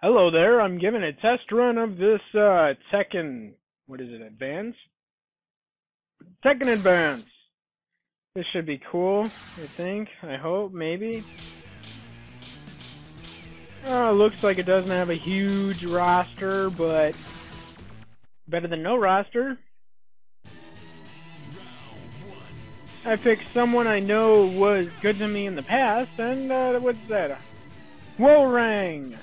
Hello there, I'm giving a test run of this uh, Tekken, what is it, Advance? Tekken Advance! This should be cool, I think, I hope, maybe. Uh, looks like it doesn't have a huge roster, but better than no roster. I picked someone I know was good to me in the past, and uh, what's that? Hwoarang!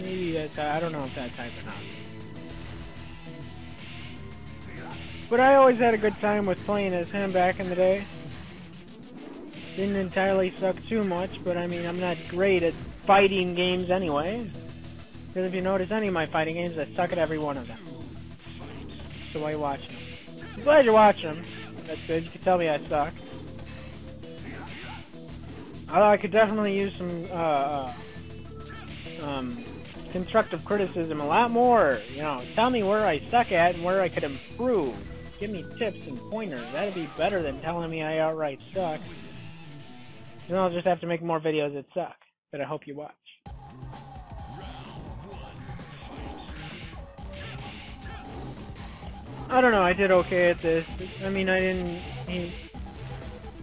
Maybe that's, I don't know if that's type or not. But I always had a good time with playing as him back in the day. Didn't entirely suck too much, but I mean, I'm not great at fighting games anyway. Because if you notice any of my fighting games, I suck at every one of them. So why you watching them? I'm glad you're watching them. That's good. You can tell me I suck. I could definitely use some, uh, uh um, constructive criticism a lot more. You know, tell me where I suck at and where I could improve. Give me tips and pointers. That'd be better than telling me I outright suck. Then I'll just have to make more videos that suck, that I hope you watch. I don't know, I did okay at this. I mean, I didn't... He,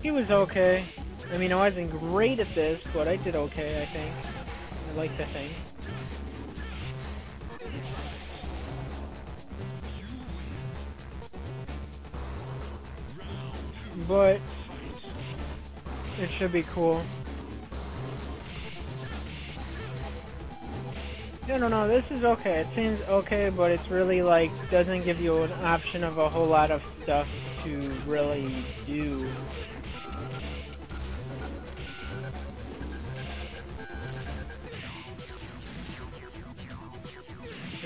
he was okay. I mean, I wasn't great at this, but I did okay, I think. I like to think. But it should be cool. No, no, no, this is okay. It seems okay, but it's really like, doesn't give you an option of a whole lot of stuff to really do.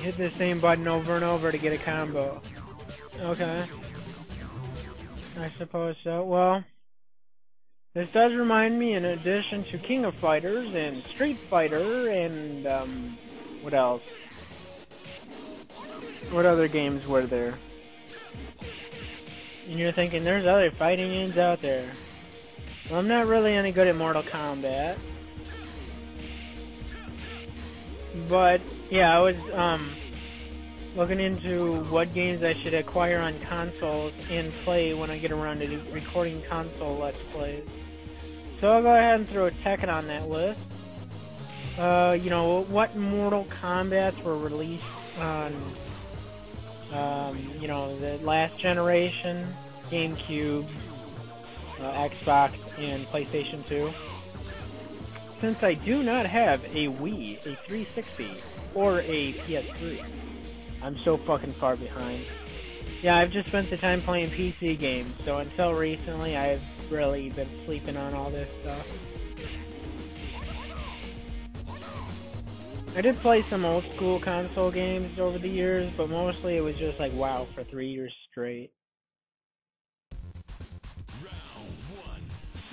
Hit the same button over and over to get a combo. Okay. I suppose so. Well, this does remind me, in addition to King of Fighters and Street Fighter and, um, what else? What other games were there? And you're thinking, there's other fighting games out there. Well, I'm not really any good at Mortal Kombat. But, yeah, I was, um, looking into what games I should acquire on consoles and play when I get around to recording console Let's Plays. So I'll go ahead and throw a Tekken on that list. Uh, you know, what Mortal Kombats were released on, um, you know, the last generation, GameCube, uh, Xbox, and PlayStation 2. Since I do not have a Wii, a 360, or a PS3, I'm so fucking far behind. Yeah, I've just spent the time playing PC games, so until recently I've really been sleeping on all this stuff. I did play some old school console games over the years, but mostly it was just like WoW for three years straight.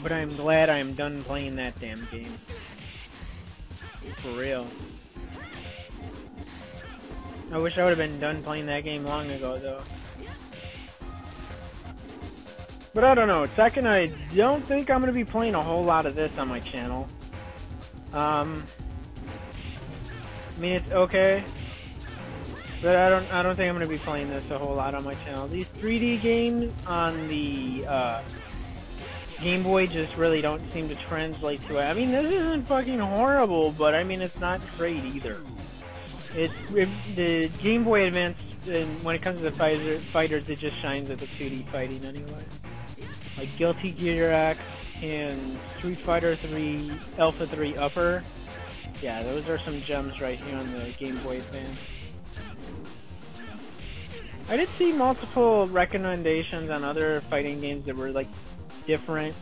But I'm glad I'm done playing that damn game. For real. I wish I would have been done playing that game long ago, though. But I don't know. Second, I don't think I'm going to be playing a whole lot of this on my channel. Um, I mean, it's okay. But I don't, I don't think I'm going to be playing this a whole lot on my channel. These 3D games on the uh, Game Boy just really don't seem to translate to it. I mean, this isn't fucking horrible, but I mean, it's not great either. It, it the Game Boy Advance, and when it comes to the fighter, fighters, it just shines at the 2D fighting anyway. Like Guilty Gear X and Street Fighter 3 Alpha 3 Upper. Yeah, those are some gems right here on the Game Boy Advance. I did see multiple recommendations on other fighting games that were like different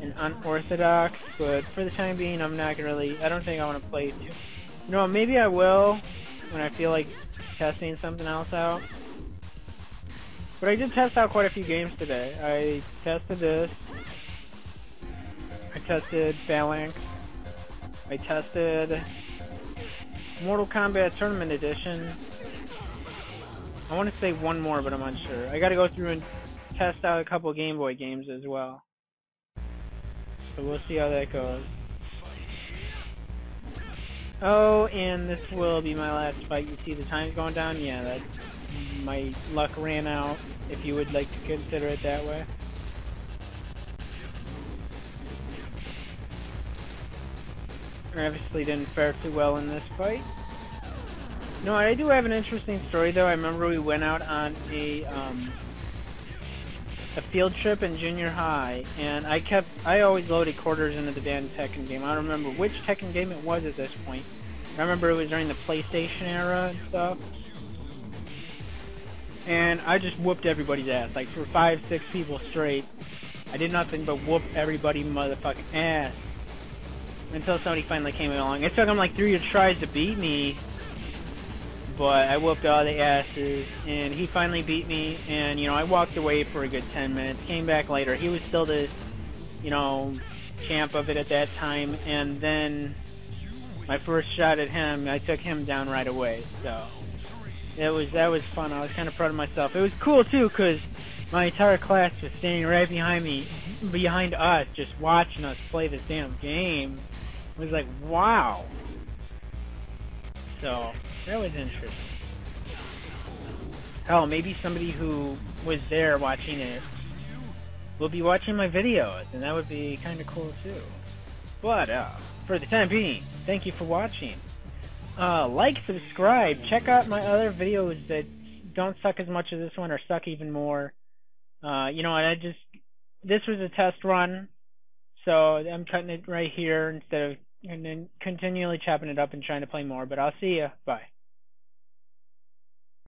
and unorthodox, but for the time being, I'm not really. I don't think I want to play too you know, maybe I will when I feel like testing something else out. But I did test out quite a few games today. I tested this. I tested Phalanx. I tested Mortal Kombat Tournament Edition. I want to say one more, but I'm unsure. I gotta go through and test out a couple Game Boy games as well. So we'll see how that goes. Oh, and this will be my last fight. You see the time's going down? Yeah, that my luck ran out, if you would like to consider it that way. Obviously didn't fare too well in this fight. No, I do have an interesting story though. I remember we went out on a um, a field trip in junior high, and I kept I always loaded quarters into the damn Tekken game. I don't remember which Tekken game it was at this point. I remember it was during the PlayStation era and stuff. And I just whooped everybody's ass, like for five, six people straight. I did nothing but whoop everybody motherfucking ass. Until somebody finally came along. It took them like three tries to beat me, but I whooped all the asses, and he finally beat me, and, you know, I walked away for a good 10 minutes, came back later, he was still the, you know, champ of it at that time, and then my first shot at him, I took him down right away, so, it was, that was fun, I was kind of proud of myself. It was cool, too, because my entire class was standing right behind me, behind us, just watching us play this damn game. It was like, wow. So, that was interesting. Hell, maybe somebody who was there watching it will be watching my videos, and that would be kind of cool too. But, uh, for the time being, thank you for watching. Uh, like, subscribe, check out my other videos that don't suck as much as this one or suck even more. Uh, you know, I just, this was a test run, so I'm cutting it right here instead of and then continually chopping it up and trying to play more. But I'll see you. Bye.